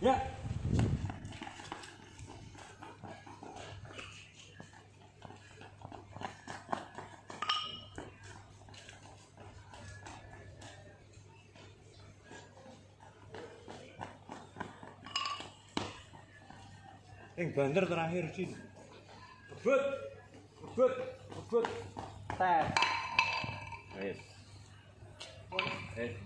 Ya. Yang banter terakhir sih. Kebut. Kebut. Kebut. Tes. Wes. Eh,